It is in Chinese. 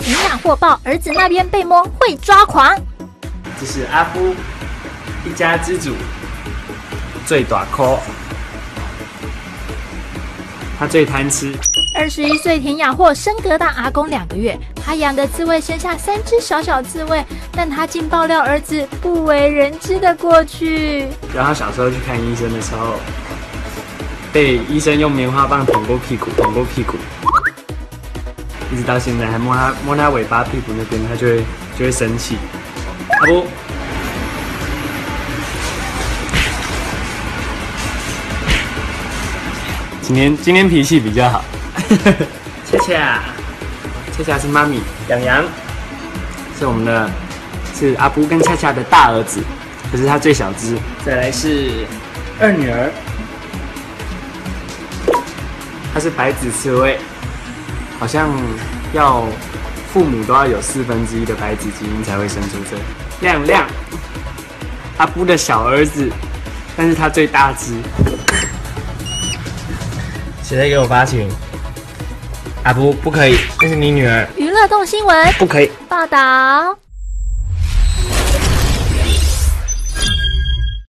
营养货报，儿子那边被摸会抓狂。这是阿夫，一家之主，最短抠，他最贪吃。二十一岁田雅货升格当阿公两个月，他养的刺猬生下三只小小刺猬，但他竟爆料儿子不为人知的过去。然后小时候去看医生的时候，被医生用棉花棒捅过屁股，捅过屁股，一直到现在还摸它摸它尾巴屁股那边，它就会就会生气。阿布，今天今天脾气比较好。恰恰，恰恰是妈咪，养羊是我们的，是阿布跟恰恰的大儿子，可是他最小只。再来是二女儿，她是白子刺猬，好像要父母都要有四分之一的白子基因才会生出这。亮亮，阿布的小儿子，但是他最大只。谁在给我发情？阿布不可以，那是你女儿。娱乐动新闻不可以。报道。